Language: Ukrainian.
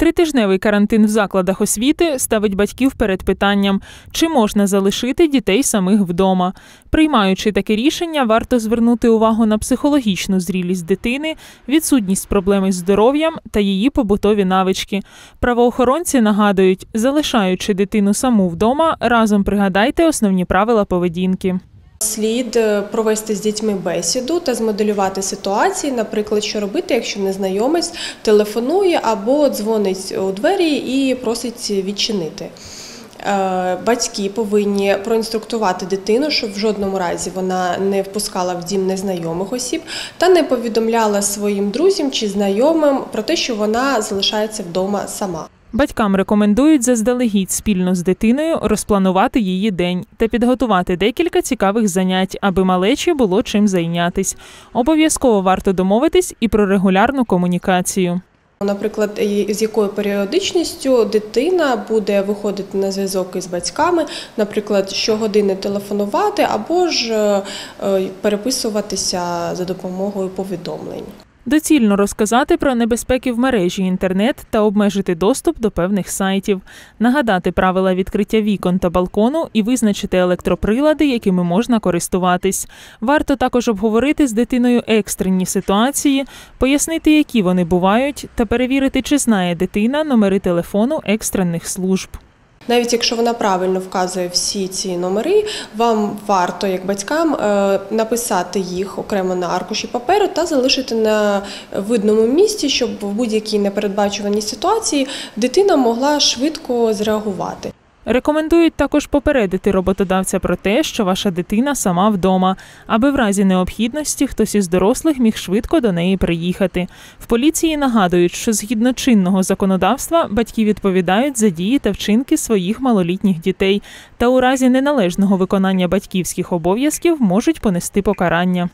Тритижневий карантин в закладах освіти ставить батьків перед питанням, чи можна залишити дітей самих вдома. Приймаючи таке рішення, варто звернути увагу на психологічну зрілість дитини, відсутність проблеми з здоров'ям та її побутові навички. Правоохоронці нагадують, залишаючи дитину саму вдома, разом пригадайте основні правила поведінки. Слід е, провести з дітьми бесіду та змоделювати ситуації, наприклад, що робити, якщо незнайомець телефонує або дзвонить у двері і просить відчинити. Е, Батьки повинні проінструктувати дитину, щоб в жодному разі вона не впускала в дім незнайомих осіб та не повідомляла своїм друзям чи знайомим про те, що вона залишається вдома сама. Батькам рекомендують заздалегідь спільно з дитиною розпланувати її день та підготувати декілька цікавих занять, аби малечі було чим зайнятись. Обов'язково варто домовитись і про регулярну комунікацію. Наприклад, з якою періодичністю дитина буде виходити на зв'язок із батьками, наприклад, щогодини телефонувати або ж е, переписуватися за допомогою повідомлень. Доцільно розказати про небезпеки в мережі інтернет та обмежити доступ до певних сайтів, нагадати правила відкриття вікон та балкону і визначити електроприлади, якими можна користуватись. Варто також обговорити з дитиною екстрені ситуації, пояснити, які вони бувають, та перевірити, чи знає дитина номери телефону екстрених служб. Навіть якщо вона правильно вказує всі ці номери, вам варто, як батькам, е, написати їх окремо на аркуші паперу та залишити на видному місці, щоб в будь-якій непередбачуваній ситуації дитина могла швидко зреагувати. Рекомендують також попередити роботодавця про те, що ваша дитина сама вдома, аби в разі необхідності хтось із дорослих міг швидко до неї приїхати. В поліції нагадують, що згідно чинного законодавства батьки відповідають за дії та вчинки своїх малолітніх дітей, та у разі неналежного виконання батьківських обов'язків можуть понести покарання.